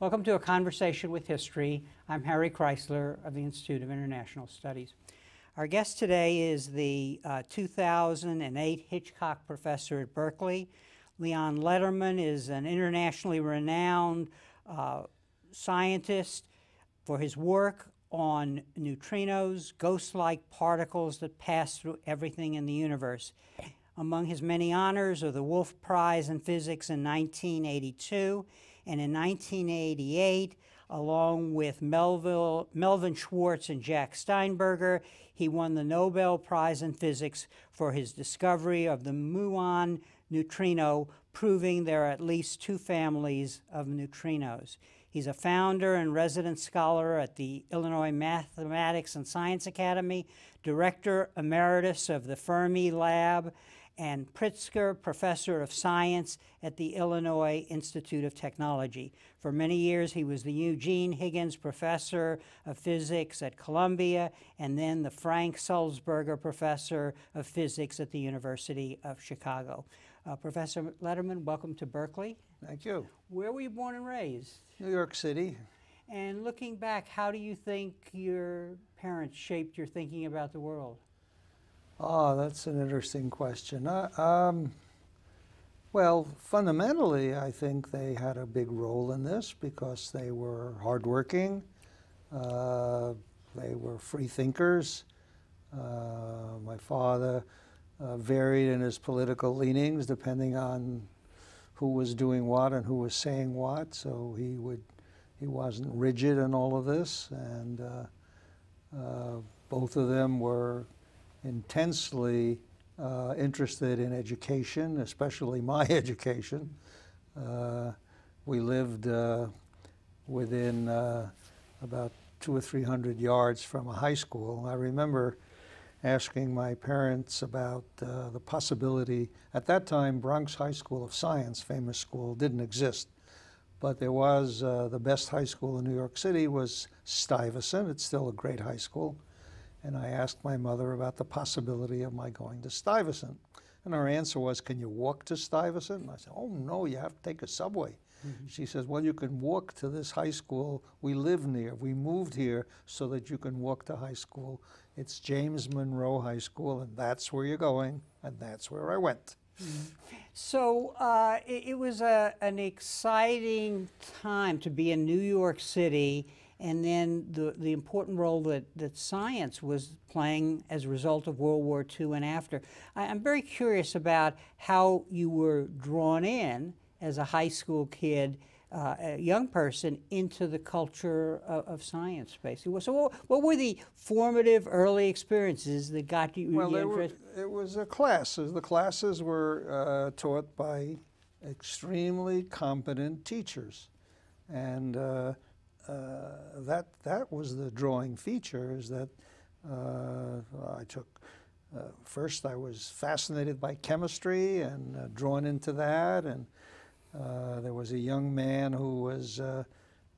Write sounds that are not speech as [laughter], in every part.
Welcome to A Conversation with History. I'm Harry Kreisler of the Institute of International Studies. Our guest today is the uh, 2008 Hitchcock Professor at Berkeley. Leon Lederman is an internationally renowned uh, scientist for his work on neutrinos, ghost like particles that pass through everything in the universe. Among his many honors are the Wolf Prize in Physics in 1982 and in 1988, along with Melville, Melvin Schwartz and Jack Steinberger, he won the Nobel Prize in Physics for his discovery of the muon neutrino, proving there are at least two families of neutrinos. He's a founder and resident scholar at the Illinois Mathematics and Science Academy, director emeritus of the Fermilab, and Pritzker Professor of Science at the Illinois Institute of Technology. For many years, he was the Eugene Higgins Professor of Physics at Columbia and then the Frank Sulzberger Professor of Physics at the University of Chicago. Uh, Professor Lederman, welcome to Berkeley. Thank you. Where were you born and raised? New York City. And looking back, how do you think your parents shaped your thinking about the world? Oh, that's an interesting question. Uh, um, well, fundamentally, I think they had a big role in this because they were hardworking, uh, they were free thinkers. Uh, my father uh, varied in his political leanings depending on who was doing what and who was saying what. So he would, he wasn't rigid in all of this, and uh, uh, both of them were intensely uh, interested in education, especially my [laughs] education. Uh, we lived uh, within uh, about two or three hundred yards from a high school. I remember asking my parents about uh, the possibility. At that time, Bronx High School of Science, famous school, didn't exist. But there was uh, the best high school in New York City was Stuyvesant. It's still a great high school and I asked my mother about the possibility of my going to Stuyvesant. And her answer was, Can you walk to Stuyvesant? And I said, Oh, no, you have to take a subway. Mm-hmm. She says, Well, you can walk to this high school we live near. We moved here so that you can walk to high school. It's James Monroe High School, and that's where you're going, and that's where I went. Mm-hmm. So uh, it, it, was a, an exciting time to be in New York City and then the, the important role that, that science was playing as a result of World War II and after. I, am very curious about how you were drawn in as a high school kid, uh, a young person, into the culture of, of science, basically. So, what, what, were the formative early experiences that got you well, interested? Were, it was a classes. The classes were uh, taught by extremely competent teachers. And uh, that that was the drawing feature. Is that uh, I took uh, first I was fascinated by chemistry and drawn into that, and there was a young man who was.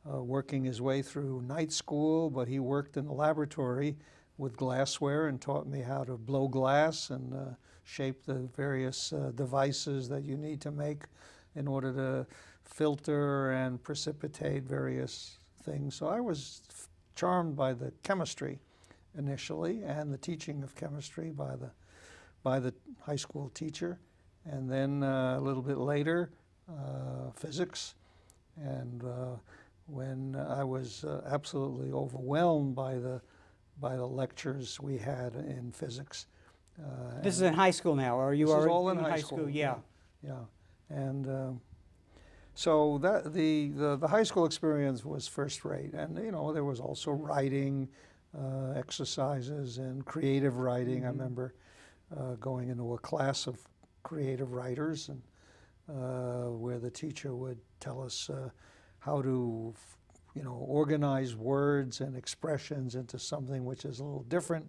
Uh, working his way through night school, but he worked in the laboratory with glassware and taught me how to blow glass and uh, shape the various uh, devices that you need to make in order to filter and precipitate various things. So I was charmed by the chemistry initially and the teaching of chemistry by the by the high school teacher, and then uh, a little bit later, uh, physics. And uh, when I was uh, absolutely overwhelmed by the by the lectures we had in physics. Uh, this is in high school now, or you are all in, in high, high school. school? Yeah, yeah, and. Um, so that the, the, the high school experience was first rate, and you know there was also writing uh, exercises and creative writing. Mm-hmm. I remember uh, going into a class of creative writers, and uh, where the teacher would tell us uh, how to, f- you know, organize words and expressions into something which is a little different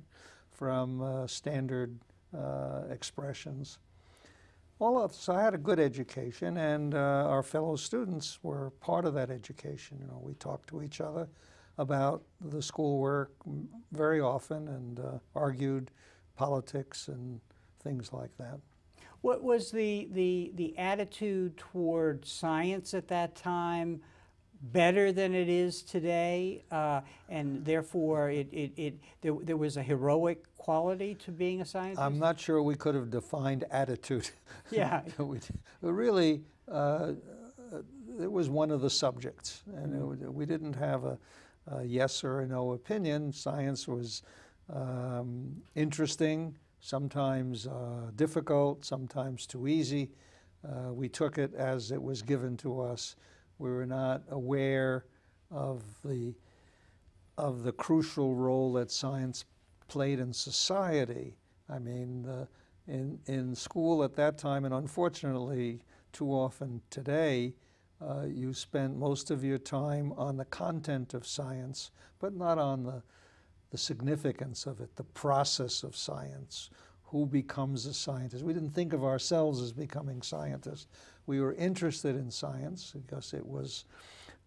from uh, standard uh, expressions. All of so I had a good education, and uh, our fellow students were part of that education. You know, we talked to each other about the schoolwork very often, and uh, argued politics and things like that. What was the, the, the attitude toward science at that time better than it is today? Uh, and therefore, it, it, it, there, there was a heroic quality to being a scientist? I'm not sure we could have defined attitude. [laughs] Yeah. [laughs] really, uh, it was one of the subjects, and it, we didn't have a, a yes or a no opinion. Science was um, interesting, sometimes uh, difficult, sometimes too easy. Uh, we took it as it was given to us. We were not aware of the of the crucial role that science played in society. I mean, the, in in school at that time, and unfortunately, too often today, uh, you spent most of your time on the content of science, but not on the the significance of it, the process of science, who becomes a scientist. We didn't think of ourselves as becoming scientists. We were interested in science because it was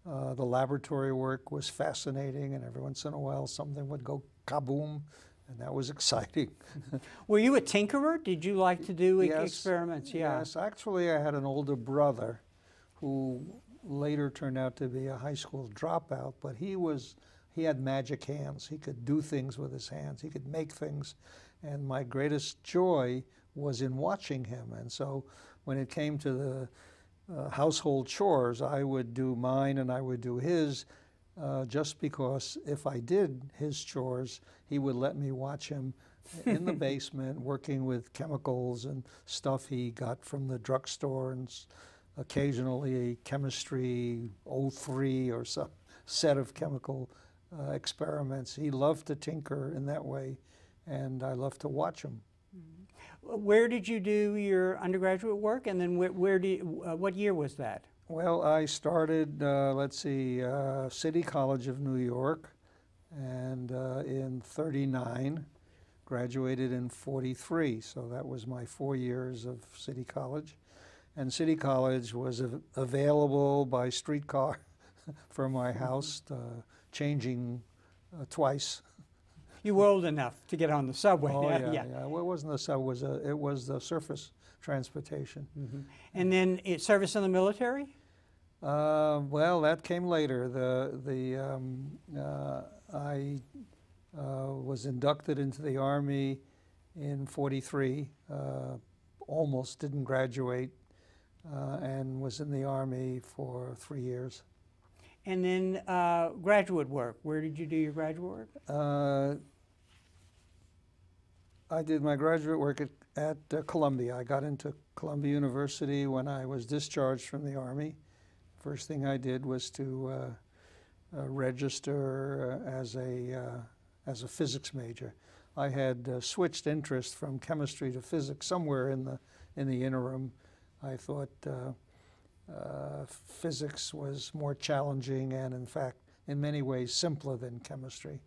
uh, the laboratory work was fascinating, and every once in a while something would go kaboom, and that was exciting. [laughs] Were you a tinkerer? Did you like to do Yes, experiments? Yeah. Yes, actually, I had an older brother who later turned out to be a high school dropout, but he was he had magic hands. He could do things with his hands. He could make things, and my greatest joy was in watching him. And so, when it came to the uh, household chores, I would do mine and I would do his. Uh, just because if I did his chores, he would let me watch him in the [laughs] basement working with chemicals and stuff he got from the drugstore and occasionally chemistry 03 or some set of chemical uh, experiments. He loved to tinker in that way, and I loved to watch him. Where did you do your undergraduate work, and then where, where do you, uh, what year was that? Well, I started, uh, let's see, uh, City College of New York, and uh, in 39, graduated in 43. So that was my four years of City College. And City College was av- available by streetcar [laughs] from my house, uh, changing uh, twice. You were old enough to get on the subway. Oh yeah, [laughs] yeah. Well, it wasn't the subway, it was a, it was the surface transportation. Mhm. And then it, service in the military? Uh, well, that came later. The the um, uh, I uh, was inducted into the army in '43. Uh, almost didn't graduate, uh, and was in the army for three years. And then uh, graduate work. Where did you do your graduate work? Uh, I did my graduate work at, at uh, Columbia. I got into Columbia University when I was discharged from the Army. First thing I did was to uh, uh, register uh, as a as a physics major. I had uh, switched interest from chemistry to physics somewhere in the in the interim. I thought uh, uh, physics was more challenging and, in fact, in many ways simpler than chemistry.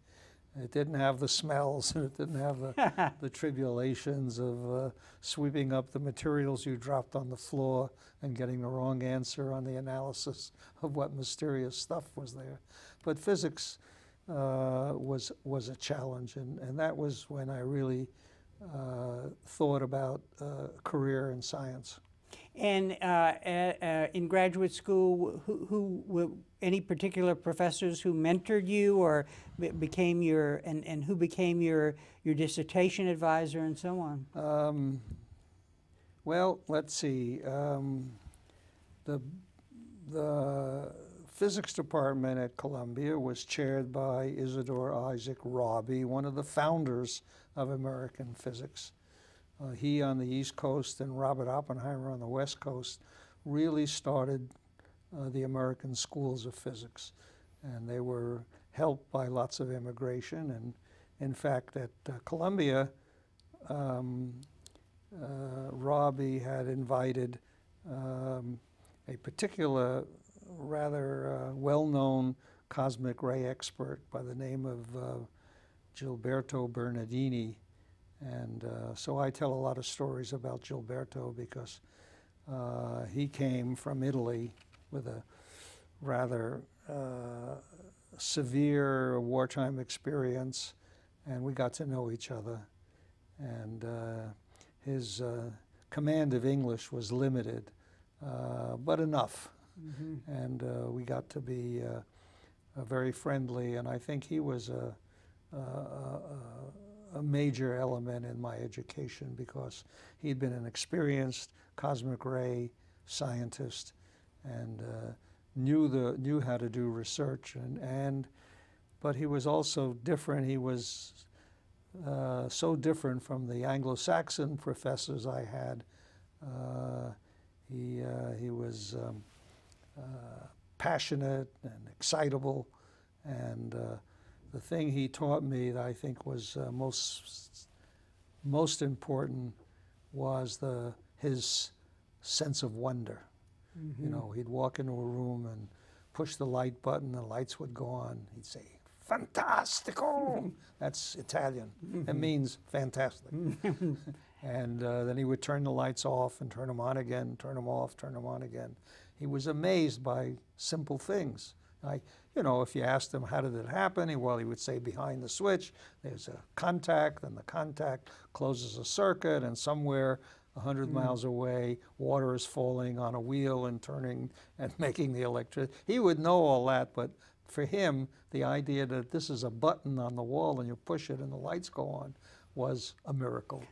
It didn't have the smells, and [laughs] it didn't have the, [laughs] the tribulations of uh, sweeping up the materials you dropped on the floor and getting the wrong answer on the analysis of what mysterious stuff was there. But physics uh, was was a challenge, and, and that was when I really uh, thought about uh, a career in science. And uh, uh, in graduate school, who, who any particular professors who mentored you or became your, and, and who became your, your dissertation advisor and so on? Um, well, let's see. Um, the the physics department at Columbia was chaired by Isidor Isaac Rabi, one of the founders of American physics. Uh, he on the East Coast and Robert Oppenheimer on the West Coast really started uh, the American schools of physics, and they were helped by lots of immigration. And in fact, at uh, Columbia. Um, uh, Rabi had invited um, a particular, rather uh, well-known cosmic ray expert by the name of Gilberto Bernardini. And uh, so I tell a lot of stories about Gilberto because uh, he came from Italy with a rather uh, severe wartime experience, and we got to know each other. And uh, his uh, command of English was limited, uh, but enough. And uh, we got to be uh, uh, very friendly, and I think he was a, a, a, a major element in my education because he'd been an experienced cosmic ray scientist and uh, knew the knew how to do research and and but he was also different. He was uh, so different from the Anglo-Saxon professors I had. Uh, he uh, he was um, uh, passionate and excitable, and uh, the thing he taught me that I think was uh, most most important was the his sense of wonder. You know, he'd walk into a room and push the light button, the lights would go on. He'd say, "Fantastico!" [laughs] That's Italian. It means fantastic. [laughs] and uh, then he would turn the lights off and turn them on again, turn them off, turn them on again. He was amazed by simple things. I, you know, if you asked him how did it happen, he, well, he would say behind the switch, there's a contact, and the contact closes a circuit, and somewhere 100 miles away, water is falling on a wheel and turning [laughs] and making the electricity. He would know all that, but for him, the idea that this is a button on the wall and you push it and the lights go on was a miracle.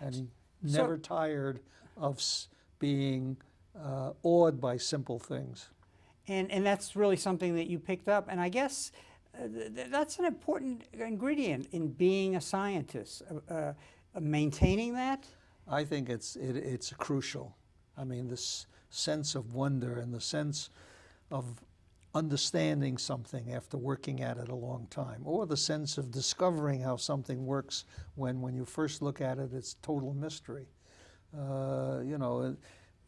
And he So- never tired of being uh, awed by simple things. And, and that's really something that you picked up. And I guess uh, th- th- that's an important ingredient in being a scientist, uh, uh, maintaining that. I think it's it, it's crucial. I mean, this sense of wonder and the sense of understanding something after working at it a long time, or the sense of discovering how something works when, when you first look at it, it's total mystery. Uh, you know,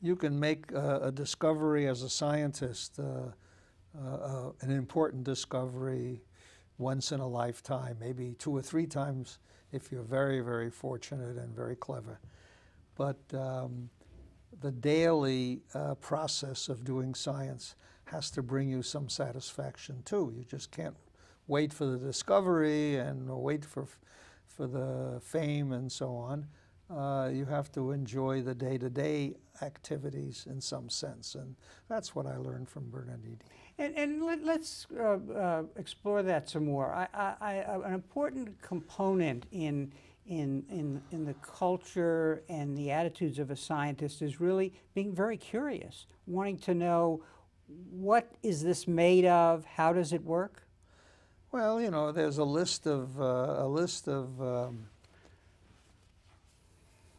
you can make a, a discovery as a scientist, uh, uh, uh, an important discovery once in a lifetime, maybe two or three times if you're very, very fortunate and very clever. But um, the daily uh, process of doing science has to bring you some satisfaction too. You just can't wait for the discovery and wait for, for the fame and so on. Uh, you have to enjoy the day-to-day activities in some sense, and that's what I learned from Bernardini. And, and let, us uh, uh, explore that some more. I, I, I, an important component in, in, in, in the culture and the attitudes of a scientist is really being very curious, wanting to know what is this made of, how does it work? Well, you know, there's a list of uh, a list of um,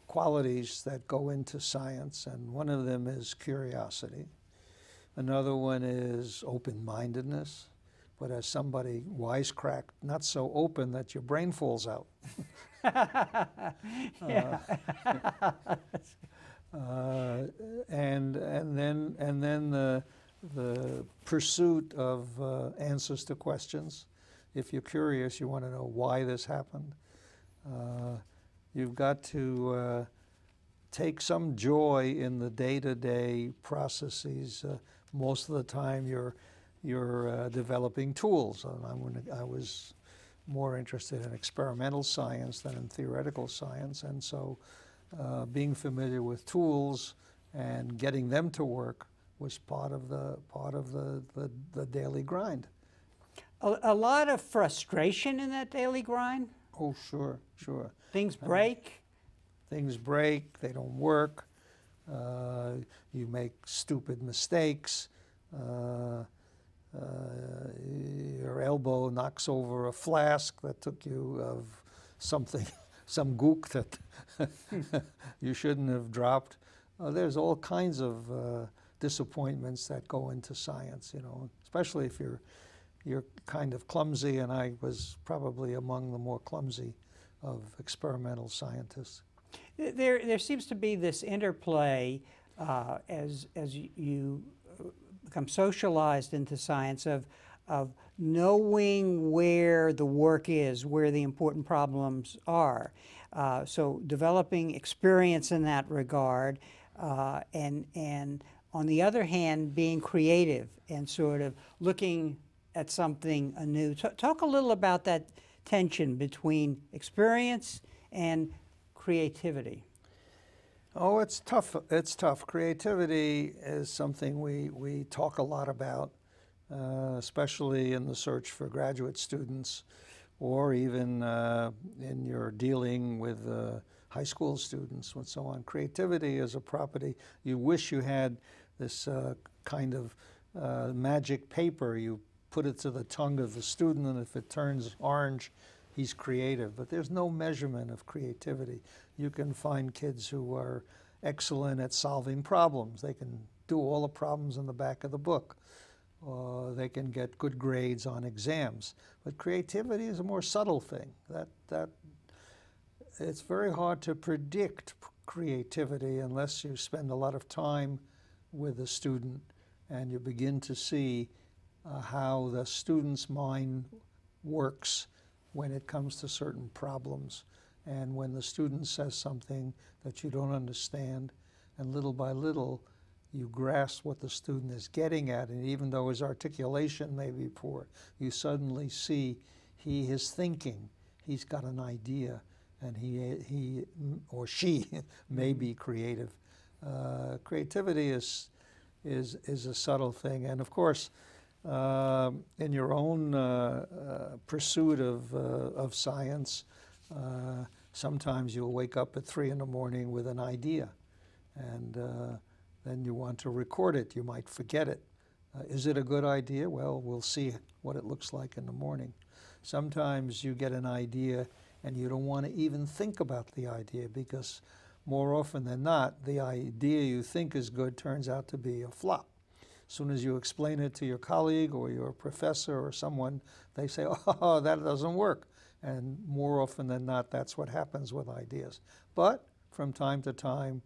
qualities that go into science, and one of them is curiosity. Another one is open-mindedness, but as somebody wisecracked, not so open that your brain falls out. [laughs] yeah. [laughs] Uh, and and then and then the the pursuit of uh, answers to questions. If you're curious, you want to know why this happened. Uh, you've got to uh, take some joy in the day-to-day processes. Uh, most of the time, you're you're uh, developing tools. And I'm I was more interested in experimental science than in theoretical science, and so uh, being familiar with tools and getting them to work was part of the part of the, the, the daily grind. A, a lot of frustration in that daily grind. Oh, sure, sure. Things break. Things break, they don't work, uh, you make stupid mistakes, uh, uh, your elbow knocks over a flask that took you of something, [laughs] some gook that [laughs] you shouldn't have dropped. Uh, there's all kinds of uh, disappointments that go into science, you know, especially if you're you're kind of clumsy, and I was probably among the more clumsy of experimental scientists. There, there seems to be this interplay uh, as, as you become socialized into science of, of knowing where the work is, where the important problems are. Uh, so developing experience in that regard, uh, and and on the other hand, being creative and sort of looking at something anew. T- talk a little about that tension between experience and creativity. Oh, it's tough. It's tough. Creativity is something we, we talk a lot about, uh, especially in the search for graduate students or even uh, in your dealing with uh, high school students and so on. Creativity is a property. You wish you had this uh, kind of uh, magic paper. You put it to the tongue of the student, and if it turns orange, he's creative. But there's no measurement of creativity. You can find kids who are excellent at solving problems. They can do all the problems in the back of the book. Uh, they can get good grades on exams. But creativity is a more subtle thing. That that it's very hard to predict creativity unless you spend a lot of time with a student and you begin to see uh, how the student's mind works when it comes to certain problems. And when the student says something that you don't understand, and little by little, you grasp what the student is getting at, and even though his articulation may be poor, you suddenly see he is thinking. He's got an idea, and he, he or she [laughs] may be creative. Uh, creativity is, is, is a subtle thing, and of course, um in your own uh, uh, pursuit of, uh, of science, uh, sometimes you'll wake up at three in the morning with an idea, and uh, then you want to record it. You might forget it. Uh, is it a good idea? Well, we'll see what it looks like in the morning. Sometimes you get an idea and you don't want to even think about the idea because more often than not, the idea you think is good turns out to be a flop. As soon as you explain it to your colleague or your professor or someone, they say, [laughs] oh, that doesn't work. And more often than not, that's what happens with ideas. But from time to time,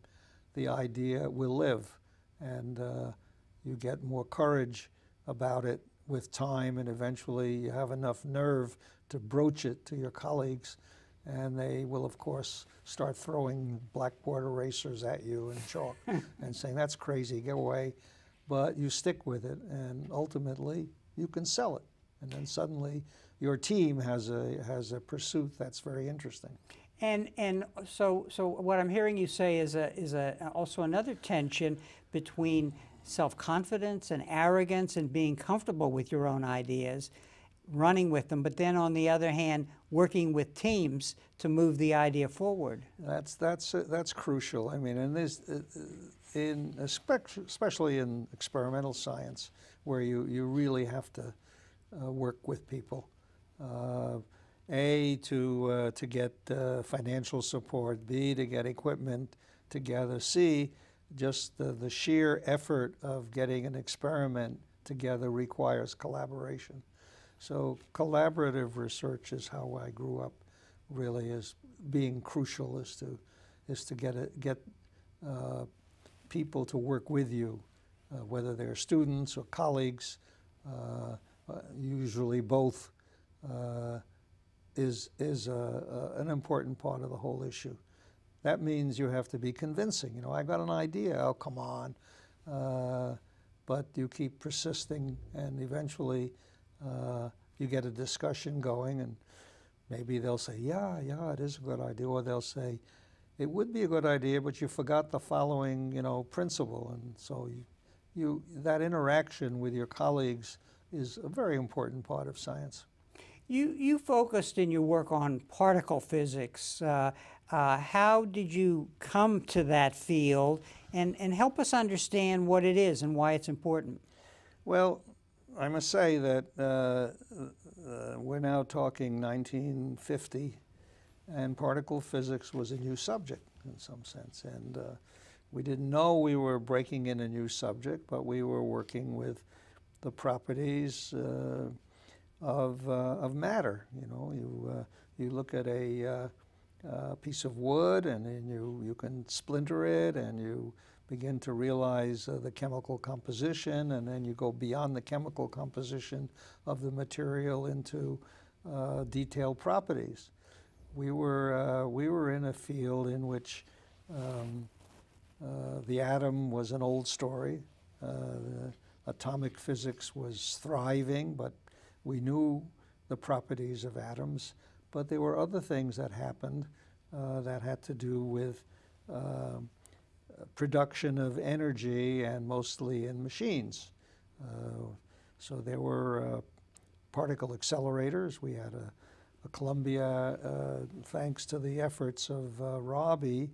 the idea will live, and uh, you get more courage about it with time, and eventually you have enough nerve to broach it to your colleagues, and they will, of course, start throwing blackboard erasers at you and chalk [laughs] and saying, That's crazy, get away. But you stick with it, and ultimately you can sell it. And then suddenly your team has a, has a pursuit that's very interesting. And and so so what I'm hearing you say is a is a also another tension between self-confidence and arrogance and being comfortable with your own ideas, running with them, but then on the other hand, working with teams to move the idea forward. That's that's uh, that's crucial. I mean, in this, uh, in especially in experimental science, where you you really have to work with people. Uh, a to uh, to get uh, financial support. B to get equipment together. C just the, the sheer effort of getting an experiment together requires collaboration. So collaborative research is how I grew up. Really, is being crucial is to is to get a, get uh, people to work with you, uh, whether they're students or colleagues. Uh, uh, usually both uh, is is a, a, an important part of the whole issue. That means you have to be convincing. You know, I got an idea. Oh, come on. Uh, but you keep persisting, and eventually uh, you get a discussion going, and maybe they'll say, "Yeah, yeah, it is a good idea," or they'll say, "It would be a good idea, but you forgot the following, you know, principle." And so you, you that interaction with your colleagues is a very important part of science. You you focused in your work on particle physics. Uh, uh, how did you come to that field, and and help us understand what it is and why it's important? Well, I must say that uh, uh, we're now talking 1950, and particle physics was a new subject in some sense. And uh, we didn't know we were breaking in a new subject, but we were working with the properties uh, of, uh, of matter. You know, you, uh, you look at a uh, piece of wood and then you, you can splinter it and you begin to realize the chemical composition, and then you go beyond the chemical composition of the material into detailed properties. We were, uh, we were in a field in which um, uh, the atom was an old story. Uh, atomic physics was thriving, but we knew the properties of atoms. But there were other things that happened uh, that had to do with um, production of energy and mostly in machines. Uh, so there were uh, particle accelerators. We had a, a Columbia, uh, thanks to the efforts of uh, Rabi,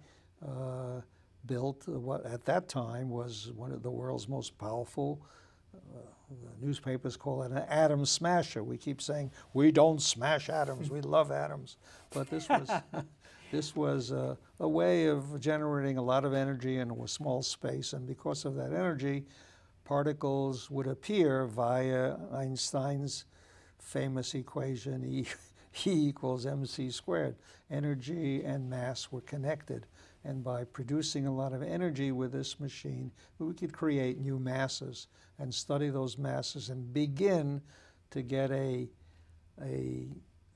uh, built what at that time was one of the world's most powerful. The newspapers call it an atom smasher. We keep saying we don't smash atoms. we love atoms, but this was [laughs] this was a, a way of generating a lot of energy in a small space, and because of that energy, particles would appear via Einstein's famous equation E, [laughs] e equals mc squared. Energy and mass were connected. And by producing a lot of energy with this machine, we could create new masses and study those masses and begin to get a, a,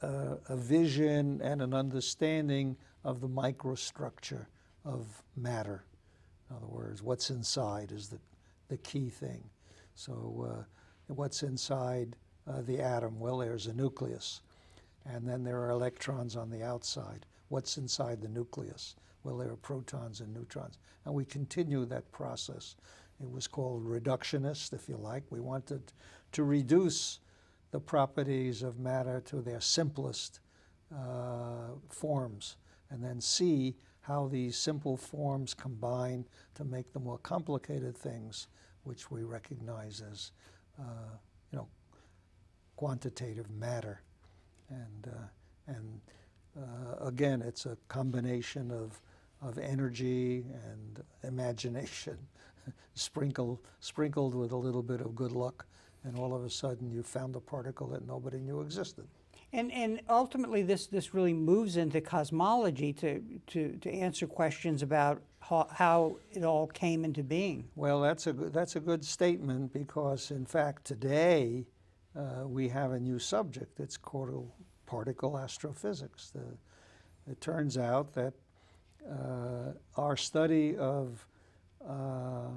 uh, a vision and an understanding of the microstructure of matter. In other words, what's inside is the, the key thing. So, uh, what's inside uh, the atom? Well, there's a nucleus. And then there are electrons on the outside. What's inside the nucleus? Well, there are protons and neutrons. And we continue that process. It was called reductionist, if you like. We wanted to reduce the properties of matter to their simplest uh, forms and then see how these simple forms combine to make the more complicated things, which we recognize as, uh, you know, quantitative matter. And, uh, and uh, again, it's a combination of of energy and imagination, [laughs] sprinkled, sprinkled with a little bit of good luck, and all of a sudden you found a particle that nobody knew existed. And, and ultimately, this, this really moves into cosmology to, to, to answer questions about how, how it all came into being. Well, that's a good, that's a good statement because, in fact, today uh, we have a new subject. It's called particle astrophysics. The, it turns out that uh, our study of uh,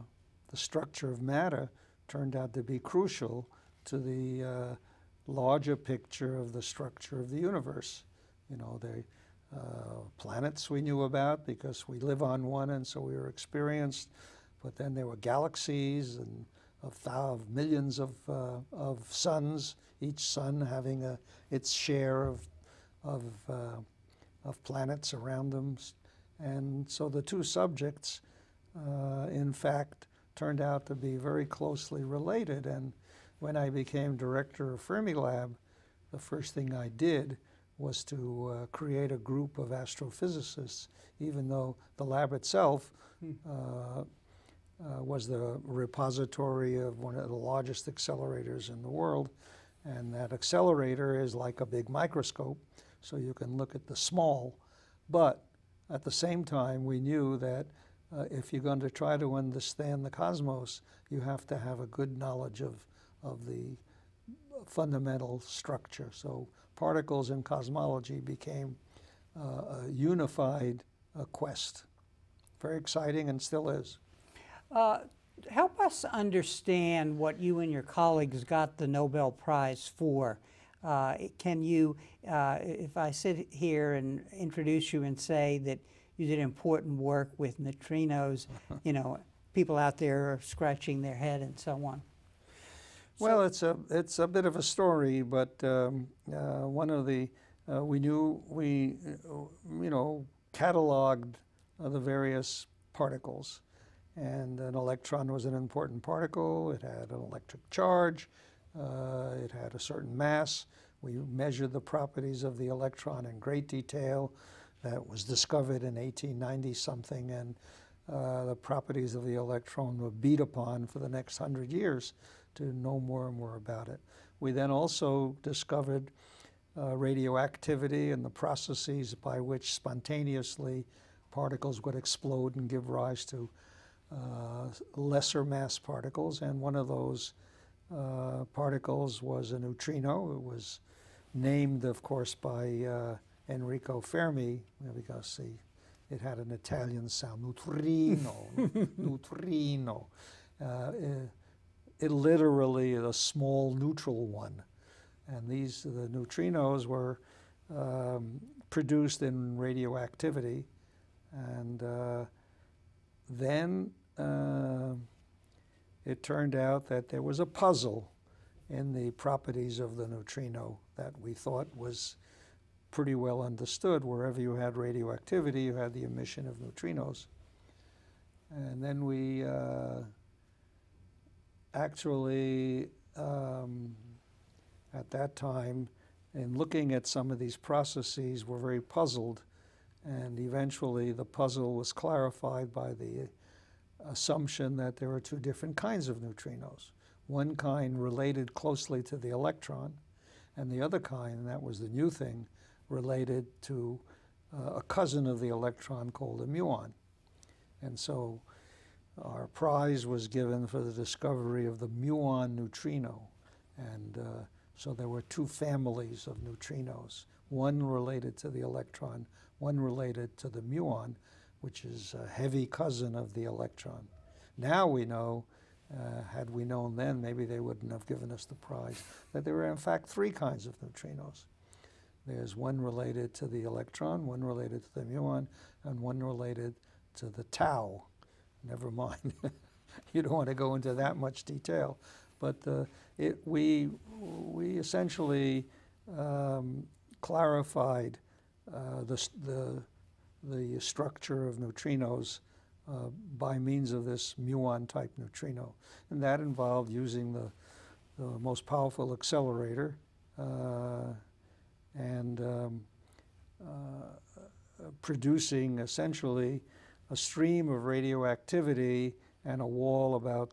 the structure of matter turned out to be crucial to the uh, larger picture of the structure of the universe. You know, the uh, planets we knew about because we live on one, and so we were experienced. But then there were galaxies and of, of millions of, uh, of suns, each sun having a, its share of, of, uh, of planets around them, and so the two subjects, uh, in fact, turned out to be very closely related. And when I became director of Fermilab, the first thing I did was to uh, create a group of astrophysicists, even though the lab itself hmm. uh, uh, was the repository of one of the largest accelerators in the world. And that accelerator is like a big microscope, so you can look at the small. But at the same time, we knew that uh, if you're going to try to understand the cosmos, you have to have a good knowledge of, of the fundamental structure. So particles in cosmology became uh, a unified uh, quest. Very exciting and still is. Uh, help us understand what you and your colleagues got the Nobel Prize for. Uh, can you, uh, if I sit here and introduce you and say that you did important work with neutrinos, [laughs] you know, people out there are scratching their head and so on. Well, so, it's a it's a bit of a story, but um, uh, one of the uh, we knew we you know cataloged the various particles, and an electron was an important particle. It had an electric charge. Uh, it had a certain mass. We measured the properties of the electron in great detail. That was discovered in 1890 something, and uh, the properties of the electron were beat upon for the next hundred years to know more and more about it. We then also discovered uh, radioactivity and the processes by which spontaneously particles would explode and give rise to uh, lesser mass particles, and one of those uh, particles was a neutrino. It was named, of course, by uh, Enrico Fermi because he, it had an Italian sound, neutrino, [laughs] neutrino. Uh, it, it literally is a small neutral one. And these, the neutrinos were um, produced in radioactivity. And uh, then uh, it turned out that there was a puzzle in the properties of the neutrino that we thought was pretty well understood. Wherever you had radioactivity, you had the emission of neutrinos. And then we uh, actually, um, at that time, in looking at some of these processes, were very puzzled. And eventually, the puzzle was clarified by the assumption that there are two different kinds of neutrinos. One kind related closely to the electron, and the other kind, and that was the new thing, related to uh, a cousin of the electron called a muon. And so our prize was given for the discovery of the muon neutrino. And uh, so there were two families of neutrinos, one related to the electron, one related to the muon, which is a heavy cousin of the electron. Now we know, uh, had we known then, maybe they wouldn't have given us the prize, that there are in fact three kinds of neutrinos. There's one related to the electron, one related to the muon, and one related to the tau. Never mind, [laughs] you don't want to go into that much detail. But uh, it, we, we essentially um, clarified uh, the, the the structure of neutrinos uh, by means of this muon type neutrino. And that involved using the, the most powerful accelerator uh, and um, uh, producing essentially a stream of radioactivity and a wall about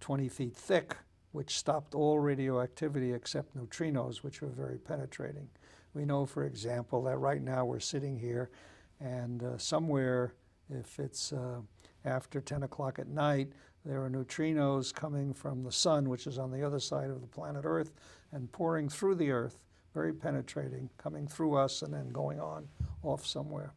20 feet thick, which stopped all radioactivity except neutrinos, which were very penetrating. We know, for example, that right now we're sitting here and uh, somewhere, if it's uh, after 10 o'clock at night, there are neutrinos coming from the sun, which is on the other side of the planet Earth, and pouring through the Earth, very penetrating, coming through us and then going on off somewhere.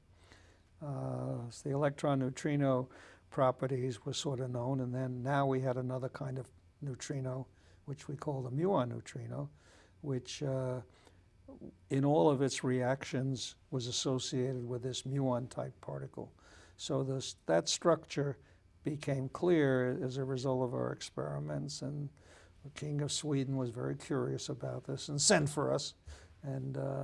Uh, so the electron neutrino properties were sort of known, and then now we had another kind of neutrino, which we call the muon neutrino, which uh, in all of its reactions was associated with this muon type particle. So this, that structure became clear as a result of our experiments and the King of Sweden was very curious about this and sent for us and uh,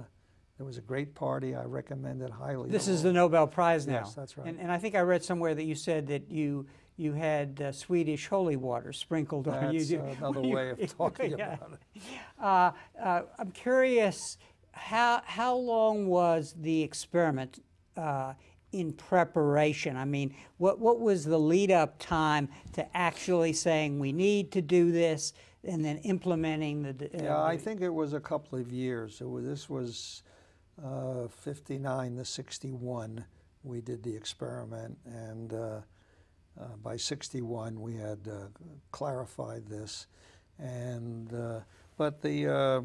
there was a great party. I recommend it highly. This is the Nobel Prize now. Yes, that's right. And, and I think I read somewhere that you said that you you had uh, Swedish holy water sprinkled on you. That's [laughs] another [laughs] way of [laughs] talking Yeah. about it. Uh, uh, I'm curious, how, how long was the experiment uh, in preparation? I mean, what, what was the lead up time to actually saying we need to do this and then implementing the? uh, Yeah, I think it was a couple of years. It was, this was uh, 59 to 61. We did the experiment, and uh, by 61 we had uh, clarified this. And uh, but the uh,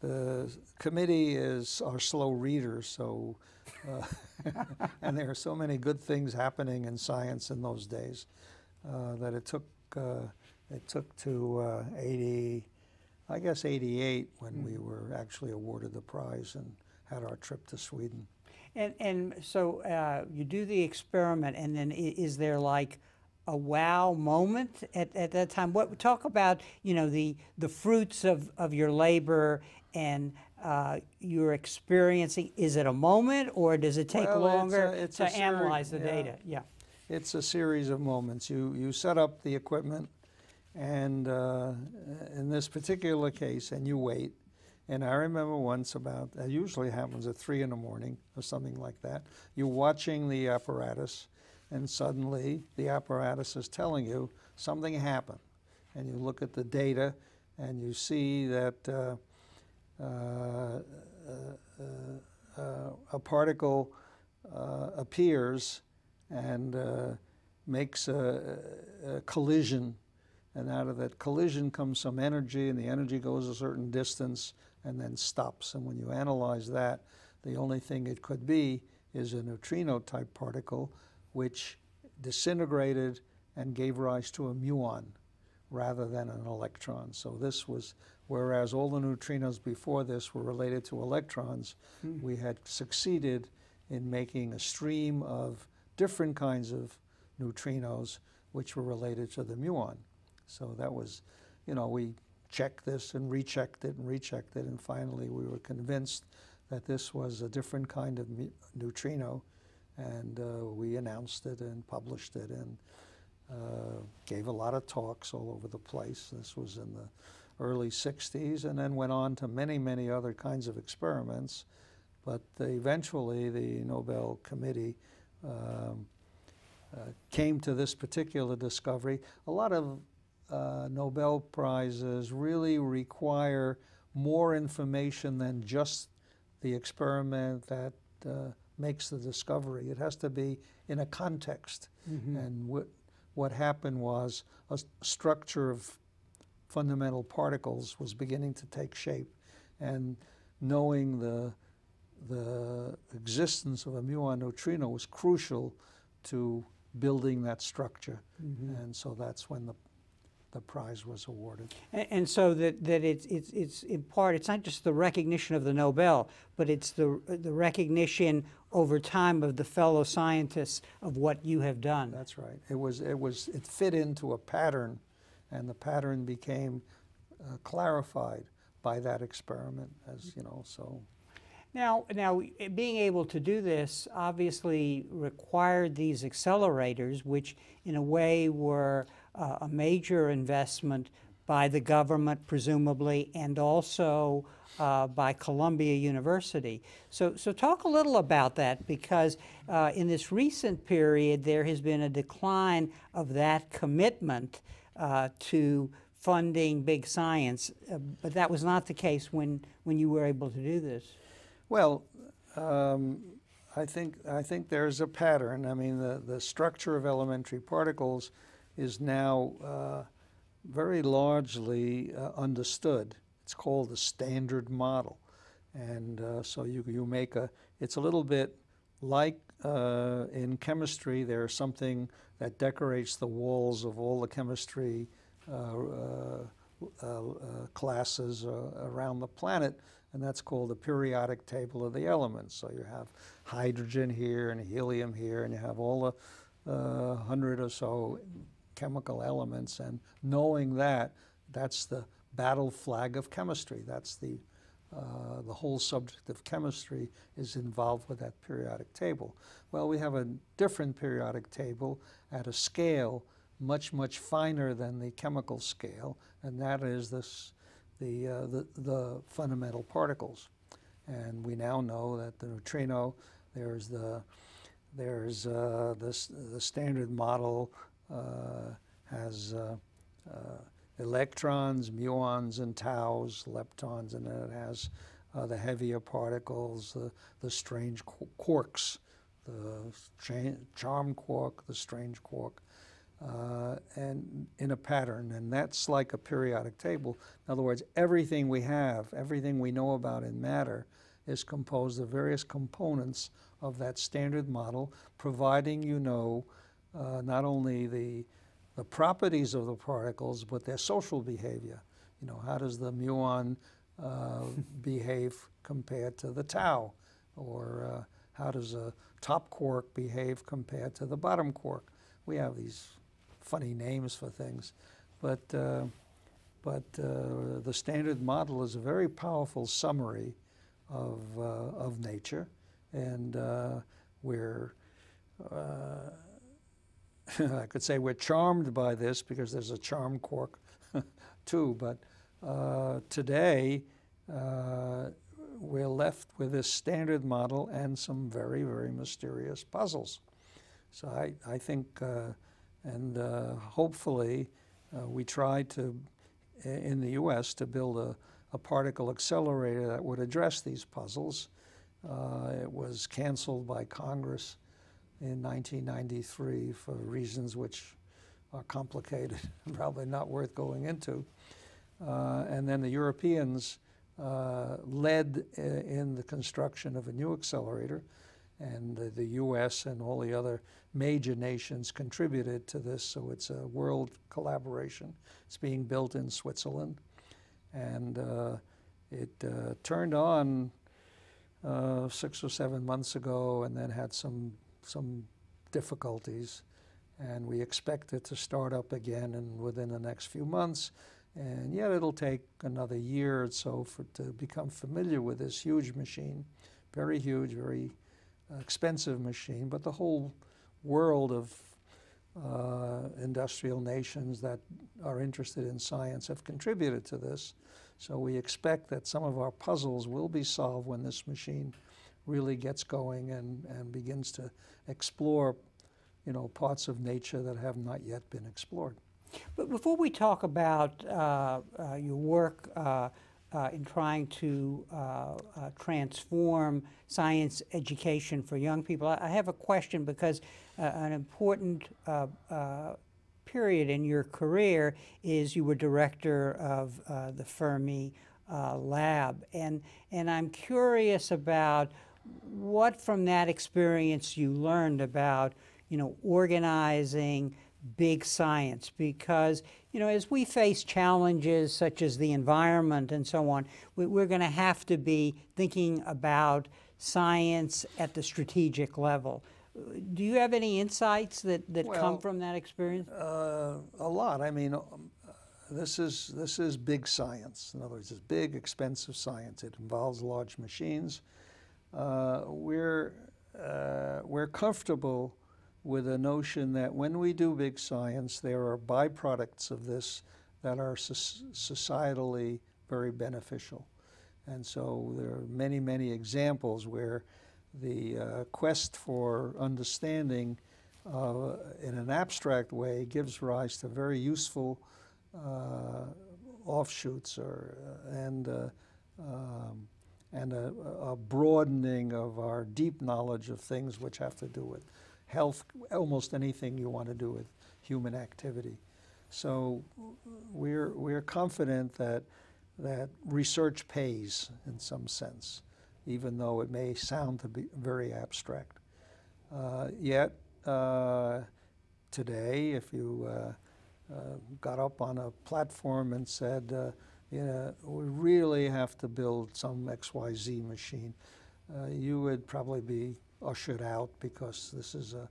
the committee is are slow readers, so uh, [laughs] and there are so many good things happening in science in those days uh, that it took uh, it took to uh, 80, I guess 88 when we were actually awarded the prize and had our trip to Sweden. And, and so uh, you do the experiment, and then is there like a wow moment at, at that time? What talk about you know the the fruits of, of your labor and uh, you're experiencing? Is it a moment, or does it take Well, it's a- longer it's to analyze the yeah. data? Yeah. It's a series of moments. You you set up the equipment, and uh, in this particular case, and you wait. And I remember once about that usually happens at three in the morning or something like that. You're watching the apparatus, and suddenly the apparatus is telling you something happened, and you look at the data, and you see that. Uh, uh, uh, uh, a particle uh, appears and uh, makes a, a collision, and out of that collision comes some energy, and the energy goes a certain distance and then stops. And when you analyze that, the only thing it could be is a neutrino type particle, which disintegrated and gave rise to a muon rather than an electron. So this was, whereas all the neutrinos before this were related to electrons, Hmm. we had succeeded in making a stream of different kinds of neutrinos which were related to the muon. So that was, you know, we checked this and rechecked it and rechecked it, and finally we were convinced that this was a different kind of neutrino, and uh, we announced it and published it and uh, gave a lot of talks all over the place. This was in the early 60s, and then went on to many, many other kinds of experiments. But eventually, the Nobel Committee um, uh, came to this particular discovery. A lot of uh, Nobel Prizes really require more information than just the experiment that uh, makes the discovery. It has to be in a context. Mhm. And what, what happened was a structure of fundamental particles was beginning to take shape. And knowing the, the existence of a muon neutrino was crucial to building that structure. Mhm. And so that's when the, the prize was awarded. And, and so that, that it's, it's, it's in part, it's not just the recognition of the Nobel, but it's the, the recognition over time of the fellow scientists of what you have done. That's right. It was, it was, it fit into a pattern, and the pattern became uh, clarified by that experiment, as you know. So, Now, now, eh, being able to do this obviously required these accelerators, which in a way were uh, a major investment by the government, presumably, and also uh, by Columbia University. So, so talk a little about that because uh, in this recent period there has been a decline of that commitment uh, to funding big science, uh, but that was not the case when, when you were able to do this. well, um, I think I think there's a pattern. I mean, the the structure of elementary particles is now uh, very largely uh, understood. It's called the standard model, and uh, so you you make a. It's a little bit like uh, in chemistry. There's something that decorates the walls of all the chemistry uh, uh, classes around the planet, and that's called the periodic table of the elements. So you have hydrogen here and helium here, and you have all the uh, hundred or so chemical elements. And knowing that, that's the battle flag of chemistry. That's the uh, the whole subject of chemistry is involved with that periodic table. Well, we have a different periodic table at a scale much, much finer than the chemical scale, and that is this, the, uh, the, the fundamental particles. And we now know that the neutrino, there's the, there's uh, this, the standard model has uh, uh, electrons, muons, and taus, leptons, and then it has uh, the heavier particles, the, the strange quarks, the charm quark, the strange quark, uh, and in a pattern. And that's like a periodic table. In other words, everything we have, everything we know about in matter, is composed of various components of that standard model, providing you know uh, not only the the properties of the particles, but their social behavior. You know, how does the muon uh, behave compared to the tau? Or uh, how does a top quark behave compared to the bottom quark? We have these funny names for things, but, uh, but uh, the standard model is a very powerful summary of, uh, of nature, and we're uh, [laughs] I could say we're charmed by this because there's a charm quark [laughs] too, but uh, today uh, we're left with this standard model and some very, very mysterious puzzles. So I, I think, uh, and uh, hopefully, uh, we try to, in the US, to build a, a particle accelerator that would address these puzzles. Uh, it was canceled by Congress in 1993 for reasons which are complicated [laughs] and probably not worth going into. Uh, and then the Europeans uh, led uh, in the construction of a new accelerator, and the, the U.S. and all the other major nations contributed to this. So it's a world collaboration. It's being built in Switzerland, and uh, it uh, turned on uh, six or seven months ago, and then had some some difficulties. And we expect it to start up again and within the next few months. And yet it'll take another year or so for to become familiar with this huge machine, very huge, very expensive machine. But the whole world of uh, industrial nations that are interested in science have contributed to this. So we expect that some of our puzzles will be solved when this machine really gets going and, and begins to explore, you know, parts of nature that have not yet been explored. But before we talk about uh, uh, your work uh, uh in trying to uh, uh, transform science education for young people, I have a question because an important period in your career is you were director of the Fermi lab, and and I'm curious about what from that experience you learned about you know organizing big science? Because you know as we face challenges such as the environment and so on we, are going to have to be thinking about science at the strategic level. Do you have any insights that, that well, come from that experience? uh, a lot. I mean um, this is this is big science. In other words it's big expensive science. It involves large machines we're, uh, we're comfortable with a notion that when we do big science, there are byproducts of this that are societally very beneficial. And so there are many, many examples where the uh, quest for understanding uh, in an abstract way gives rise to very useful uh, offshoots or, and uh, um, and a, a, broadening of our deep knowledge of things which have to do with health, almost anything you want to do with human activity. So we're, we're confident that, that research pays in some sense, even though it may sound to be very abstract. Uh, yet, uh, today, if you uh, uh got up on a platform and said, uh, you know, we really have to build some XYZ machine, uh, you would probably be ushered out because this is a,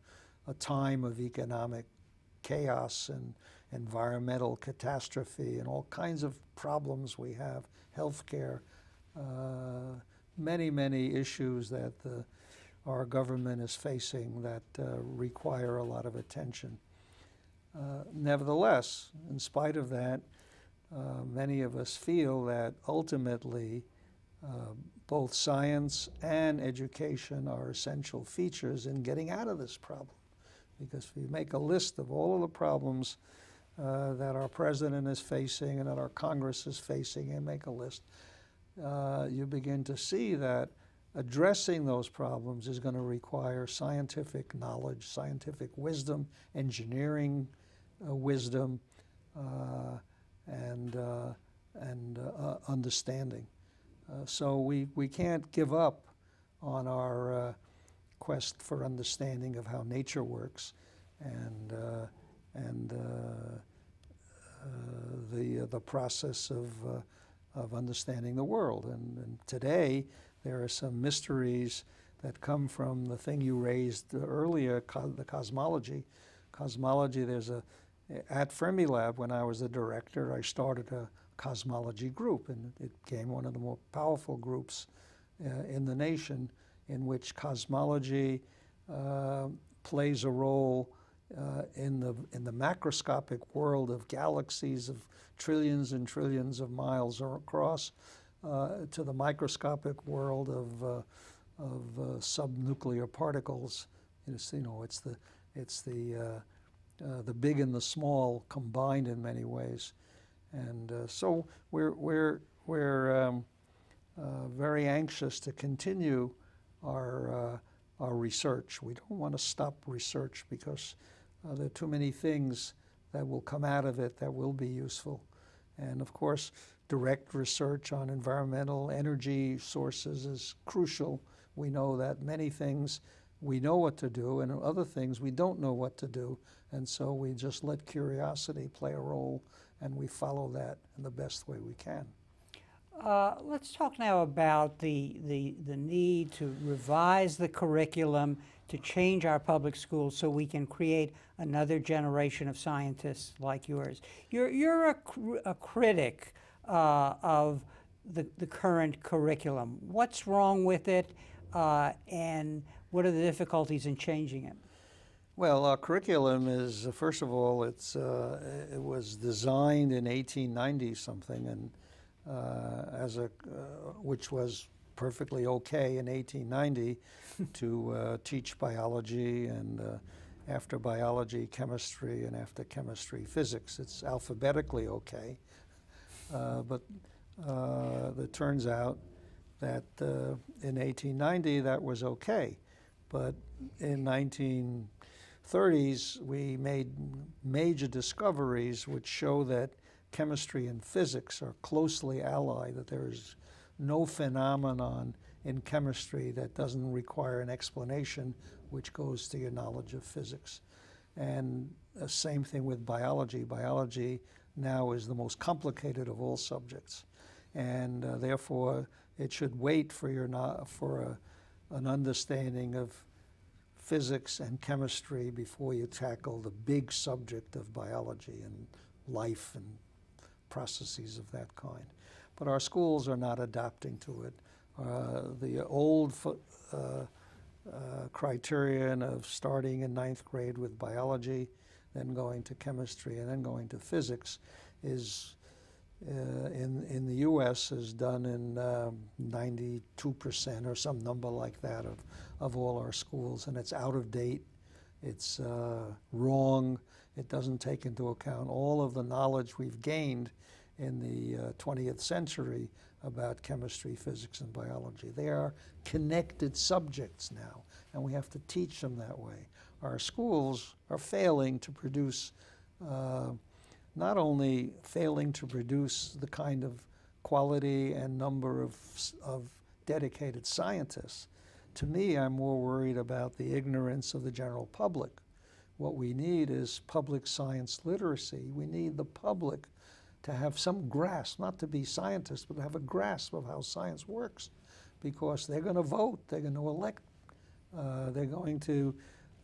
a time of economic chaos and environmental catastrophe and all kinds of problems we have, healthcare, uh, many, many issues that the, our government is facing that uh, require a lot of attention. Uh, nevertheless, in spite of that, uh, many of us feel that ultimately uh, both science and education are essential features in getting out of this problem. Because if you make a list of all of the problems uh, that our president is facing and that our Congress is facing, and make a list, uh, you begin to see that addressing those problems is going to require scientific knowledge, scientific wisdom, engineering uh, wisdom, uh, and, uh, and uh, understanding. Uh, so we, we can't give up on our uh, quest for understanding of how nature works and, uh, and the, the process of, of understanding the world. And, and, today there are some mysteries that come from the thing you raised earlier, co the cosmology. Cosmology, there's a, at Fermilab, when I was the director, I started a cosmology group, and it became one of the more powerful groups uh, in the nation in which cosmology uh, plays a role uh, in, the, in the macroscopic world of galaxies of trillions and trillions of miles across uh, to the microscopic world of, uh, of uh, subnuclear particles. It's, you know, it's the, it's the, the big and the small combined in many ways. And uh, so we're, we're, we're um, uh, very anxious to continue our, uh, our research. We don't want to stop research because uh, there are too many things that will come out of it that will be useful. And of course, direct research on environmental energy sources is crucial. We know that many things we know what to do, and other things we don't know what to do. And so we just let curiosity play a role, and we follow that in the best way we can. Uh, let's talk now about the, the, the need to revise the curriculum to change our public schools so we can create another generation of scientists like yours. You're, you're a, cr- a critic uh, of the, the current curriculum. What's wrong with it, uh, and what are the difficulties in changing it? Well, our curriculum is, uh, first of all, it's, uh, it was designed in 1890 something, and uh, as a, uh, which was perfectly okay in 1890 to uh, teach biology and uh, after biology, chemistry, and after chemistry, physics. It's alphabetically okay, but it turns out that in 1890 that was okay, but in 1930s we made major discoveries which show that chemistry and physics are closely allied, that there is no phenomenon in chemistry that doesn't require an explanation, which goes to your knowledge of physics. And the same thing with biology. Biology now is the most complicated of all subjects, and uh, therefore it should wait for your for a, an understanding of physics and chemistry before you tackle the big subject of biology and life and processes of that kind. But our schools are not adapting to it. Uh, the old uh, uh, criterion of starting in ninth grade with biology, then going to chemistry, and then going to physics is uh, in, in the US is done in um, 92% or some number like that of, of all our schools, and it's out of date, it's uh, wrong, it doesn't take into account all of the knowledge we've gained in the uh, 20th century about chemistry, physics, and biology. They are connected subjects now, and we have to teach them that way. Our schools are failing to produce, uh, not only failing to produce the kind of quality and number of, of dedicated scientists. To me, I'm more worried about the ignorance of the general public. What we need is public science literacy. We need the public to have some grasp, not to be scientists, but to have a grasp of how science works, because they're going to vote, they're going to elect, uh, they're going to,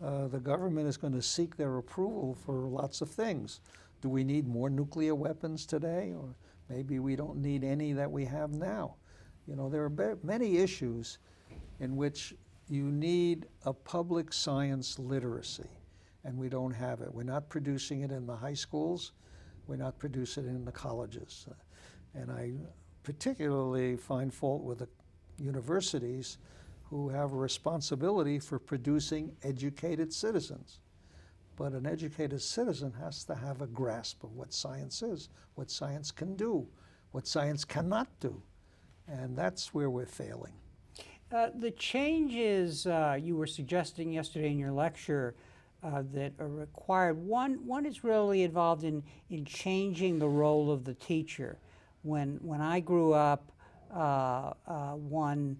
uh, the government is going to seek their approval for lots of things. Do we need more nuclear weapons today, or maybe we don't need any that we have now? You know, there are many issues in which you need a public science literacy, and we don't have it. We're not producing it in the high schools. We're not producing it in the colleges. And I particularly find fault with the universities who have a responsibility for producing educated citizens. But an educated citizen has to have a grasp of what science is, what science can do, what science cannot do. And that's where we're failing. Uh, the changes uh, you were suggesting yesterday in your lecture uh, that are required. One, one is really involved in, in changing the role of the teacher. When, when I grew up, uh, uh, one,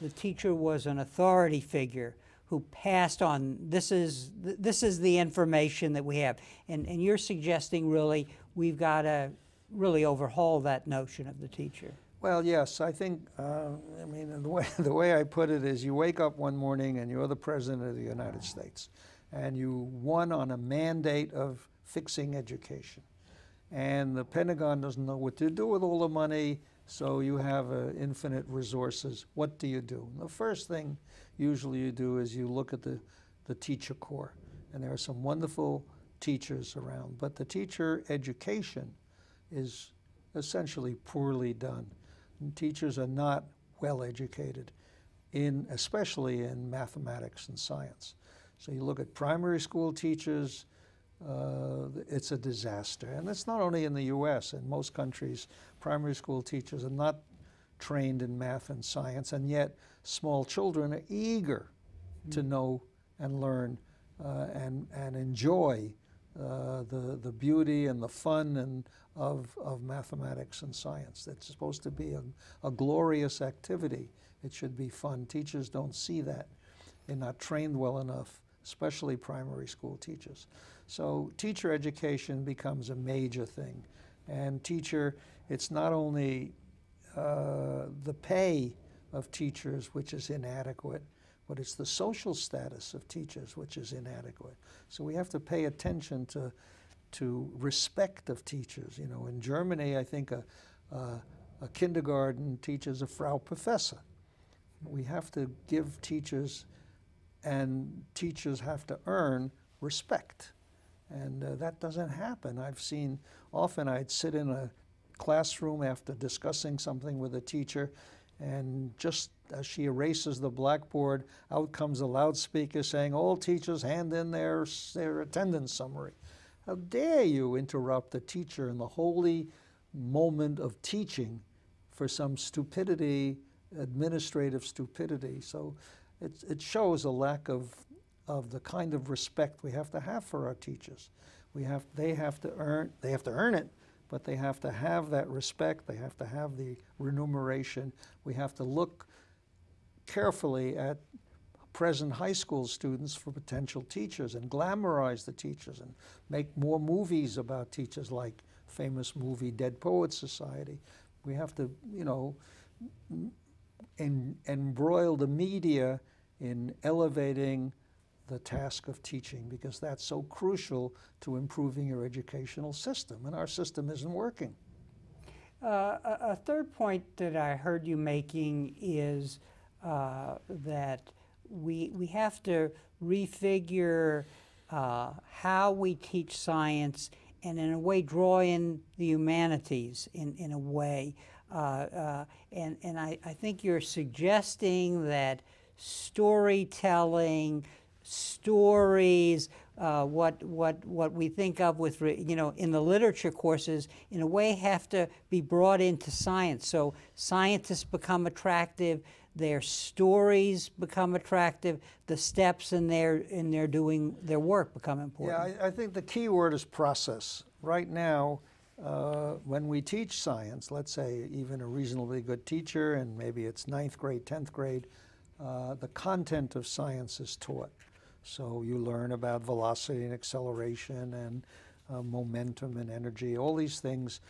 the teacher was an authority figure who passed on this is this is the information that we have and and you're suggesting really we've got to really overhaul that notion of the teacher well yes i think uh, i mean the way [laughs] the way i put it is you wake up one morning and you're the president of the united states and you won on a mandate of fixing education. And the Pentagon doesn't know what to do with all the money, so you have uh, infinite resources. What do you do? The first thing usually you do is you look at the, the teacher corps, and there are some wonderful teachers around, but the teacher education is essentially poorly done. And teachers are not well educated, in, especially in mathematics and science. So you look at primary school teachers, uh, it's a disaster. And it's not only in the US, in most countries, primary school teachers are not trained in math and science, and yet small children are eager, to know and learn uh, and, and enjoy uh, the, the beauty and the fun and of, of mathematics and science. It's supposed to be a, a glorious activity. It should be fun. Teachers don't see that. They're not trained well enough, especially primary school teachers. So teacher education becomes a major thing. And teacher, it's not only uh, the pay of teachers which is inadequate, but it's the social status of teachers which is inadequate. So we have to pay attention to, to respect of teachers. You know, in Germany, I think a, a, a kindergarten teaches a Frau Professor. We have to give teachers, and teachers have to earn respect. And uh, that doesn't happen. I've seen often I'd sit in a classroom after discussing something with a teacher, and just as she erases the blackboard, out comes a loudspeaker saying, All teachers hand in their, their attendance summary. How dare you interrupt the teacher in the holy moment of teaching for some stupidity, administrative stupidity? So it, it shows a lack of, of the kind of respect we have to have for our teachers. We have, they have to earn, they have to earn it, but they have to have that respect. They have to have the remuneration. We have to look carefully at present high school students for potential teachers and glamorize the teachers and make more movies about teachers like famous movie Dead Poets Society. We have to, you know, embroil the media in elevating the task of teaching because that's so crucial to improving your educational system, and our system isn't working. Uh, a, third point that I heard you making is uh, that we, we have to refigure uh, how we teach science and in a way draw in the humanities in, in a way. Uh, uh, and and I, I think you're suggesting that storytelling, stories, uh, what what what we think of with you know in the literature courses in a way have to be brought into science. So scientists become attractive, their stories become attractive, the steps in their in their doing their work become important. Yeah, I, I think the key word is process. Right now, uh, when we teach science, let's say even a reasonably good teacher, and maybe it's ninth grade, tenth grade, uh, the content of science is taught. So you learn about velocity and acceleration and uh, momentum and energy, all these things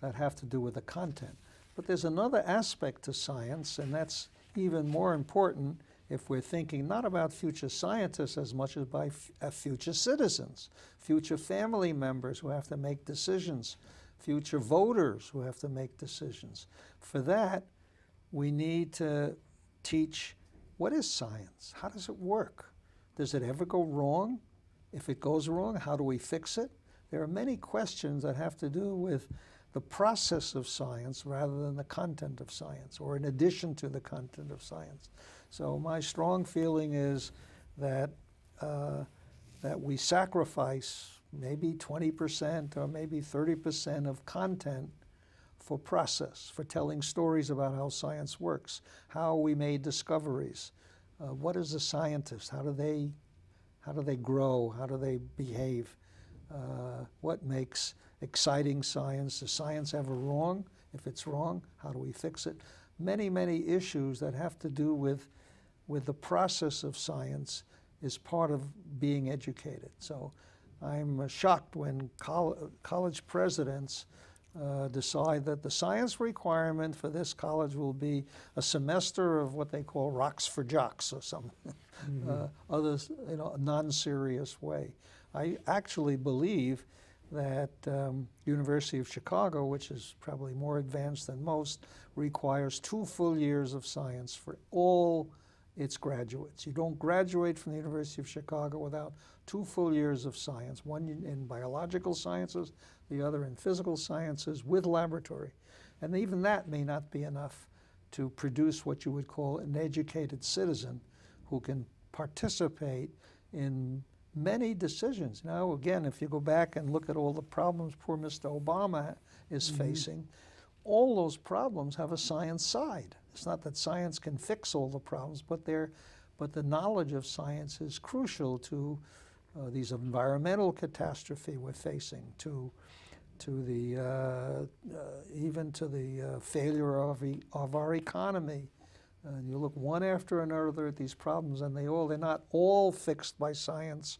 that have to do with the content. But there's another aspect to science, and that's even more important if we're thinking not about future scientists as much as by uh, future citizens, future family members who have to make decisions, future voters who have to make decisions. For that, we need to teach what is science? How does it work? Does it ever go wrong? If it goes wrong, how do we fix it? There are many questions that have to do with the process of science rather than the content of science, or in addition to the content of science. So my strong feeling is that uh, that we sacrifice maybe 20% or maybe 30% of content for process, for telling stories about how science works, how we made discoveries. Uh, what is a scientist? How do they, how do they grow? How do they behave? Uh, what makes exciting science? Is science ever wrong? If it's wrong, how do we fix it? Many, many issues that have to do with, with the process of science is part of being educated. So I'm shocked when col college presidents uh, decide that the science requirement for this college will be a semester of what they call rocks for jocks or some [laughs] mm-hmm. uh, other you know non-serious way. I actually believe that um, University of Chicago, which is probably more advanced than most, requires two full years of science for all its graduates. You don't graduate from the University of Chicago without two full years of science, one in biological sciences, the other in physical sciences with laboratory. And even that may not be enough to produce what you would call an educated citizen who can participate in many decisions. Now, again, if you go back and look at all the problems poor Mr. Obama is mm -hmm. facing, all those problems have a science side. It's not that science can fix all the problems, but but the knowledge of science is crucial to uh, these environmental catastrophe we're facing, to to the uh, uh, even to the uh, failure of, e of our economy. And you look one after another at these problems, and they all they're not all fixed by science,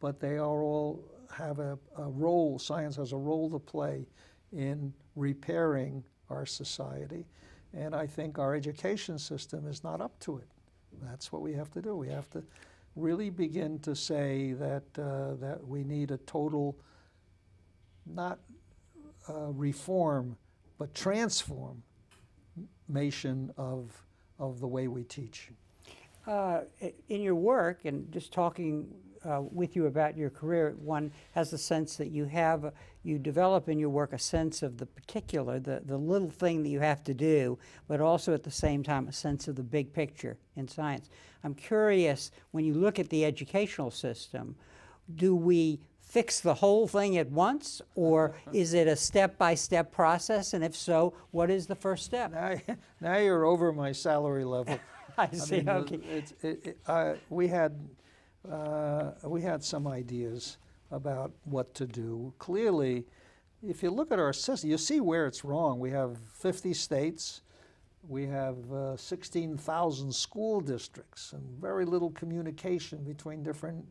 but they are all have a, a role. Science has a role to play in repairing our society, and I think our education system is not up to it. That's what we have to do. We have to really begin to say that uh, that we need a total, not uh, reform, but transformation of of the way we teach. Uh, in your work and just talking uh, with you about your career, one has the sense that you have, you develop in your work a sense of the particular, the, the little thing that you have to do, but also at the same time a sense of the big picture in science. I'm curious, when you look at the educational system, do we fix the whole thing at once, or [laughs] is it a step-by-step process? And if so, what is the first step? Now, [laughs] now you're over my salary level. [laughs] I I see, mean, okay. it's- it- it- uh, we had uh, we had some ideas about what to do. Clearly, if you look at our system, you see where it's wrong. We have 50 states. We have uh, 16,000 school districts and very little communication between different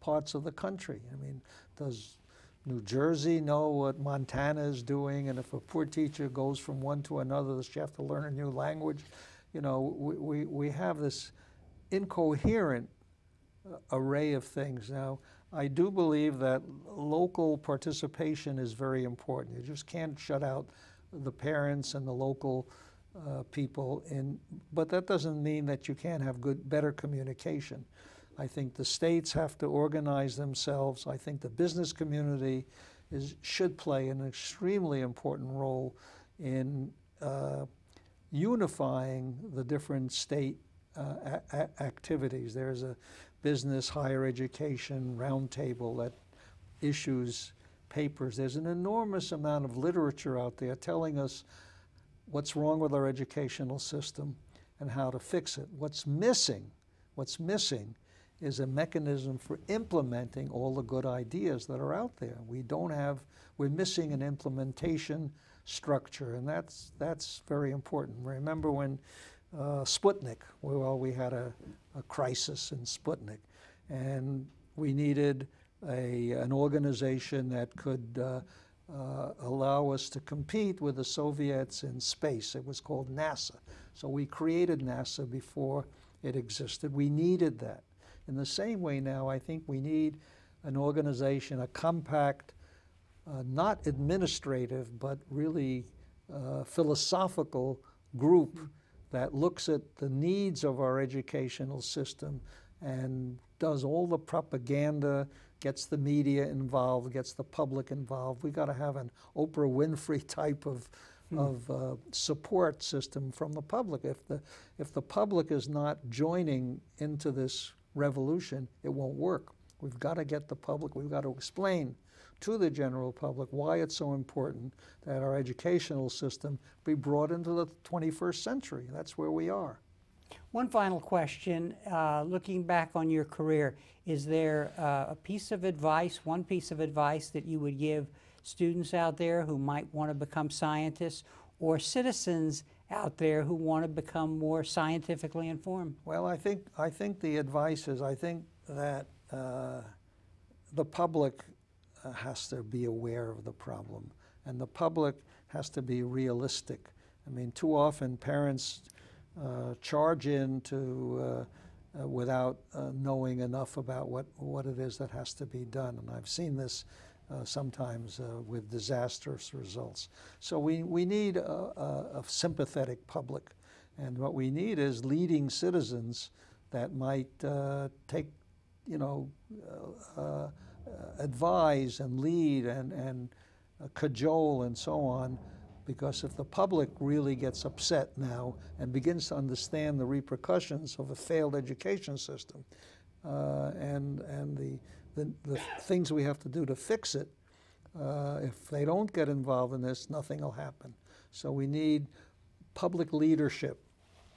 parts of the country. I mean, does New Jersey know what Montana is doing? And if a poor teacher goes from one to another, does she have to learn a new language? You know, we, we, we have this incoherent array of things. Now, I do believe that local participation is very important. You just can't shut out the parents and the local uh, people, in, but that doesn't mean that you can't have good, better communication. I think the states have to organize themselves. I think the business community is, should play an extremely important role in uh, unifying the different state uh, activities. There's a business higher education roundtable that issues papers. There's an enormous amount of literature out there telling us what's wrong with our educational system and how to fix it. What's missing, what's missing is a mechanism for implementing all the good ideas that are out there. We don't have, we're missing an implementation structure, and that's, that's very important. Remember when uh, Sputnik, well, we had a, a crisis in Sputnik, and we needed a, an organization that could uh, uh, allow us to compete with the Soviets in space. It was called NASA. So we created NASA before it existed. We needed that. In the same way now, I think we need an organization, a compact, uh, not administrative, but really uh, philosophical group that looks at the needs of our educational system and does all the propaganda, gets the media involved, gets the public involved. We got to have an Oprah Winfrey [laughs] type of of uh, support system from the public. If the if the public is not joining into this revolution, it won't work. We've got to get the public. We've got to explain to the general public why it's so important that our educational system be brought into the 21st century. That's where we are. One final question. Uh, looking back on your career, is there uh, a piece of advice, one piece of advice that you would give students out there who might want to become scientists or citizens out there who want to become more scientifically informed? Well, I think I think the advice is I think that uh, the public has to be aware of the problem, and the public has to be realistic. I mean, too often parents uh, charge in to uh, uh, without uh, knowing enough about what what it is that has to be done, and I've seen this. Uh, sometimes uh, with disastrous results. So we, we need a, a, a sympathetic public. And what we need is leading citizens that might uh, take, you know, uh, uh, advise and lead and, and uh, cajole and so on. Because if the public really gets upset now and begins to understand the repercussions of a failed education system uh, and, and the, the, the things we have to do to fix it, uh, if they don't get involved in this, nothing will happen. So we need public leadership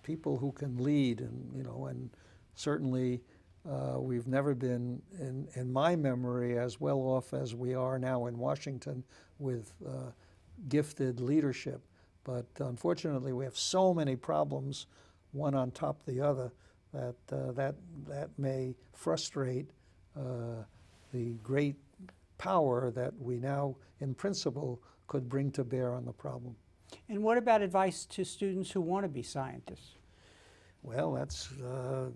people who can lead and you know and certainly uh, we've never been, in, in my memory, as well off as we are now in Washington with uh, gifted leadership. But unfortunately, we have so many problems, one on top of the other, that uh, that that may frustrate uh, the great power that we now, in principle, could bring to bear on the problem. And what about advice to students who want to be scientists? Well, that's uh,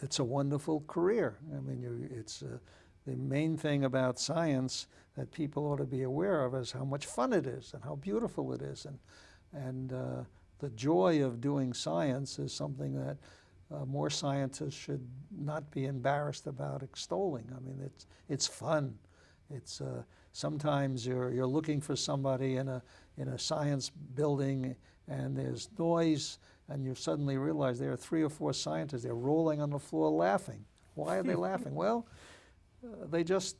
it's a wonderful career. I mean, it's uh, the main thing about science that people ought to be aware of is how much fun it is and how beautiful it is, and and uh, the joy of doing science is something that uh, more scientists should not be embarrassed about extolling. I mean, it's it's fun. It's uh, sometimes you're you're looking for somebody in a in a science building and there's noise and you suddenly realize there are three or four scientists. They're rolling on the floor laughing. Why are they [laughs] laughing? Well, uh, they just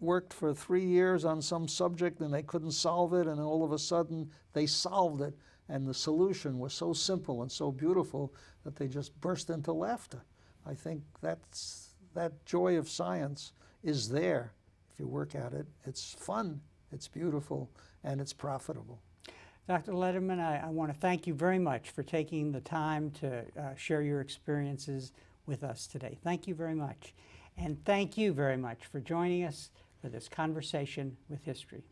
worked for three years on some subject and they couldn't solve it, and all of a sudden they solved it, and the solution was so simple and so beautiful that they just burst into laughter. I think that's that joy of science is there if you work at it. It's fun, it's beautiful, and it's profitable. Dr. Lederman, I, I want to thank you very much for taking the time to uh, share your experiences with us today. Thank you very much. And thank you very much for joining us for this conversation with history.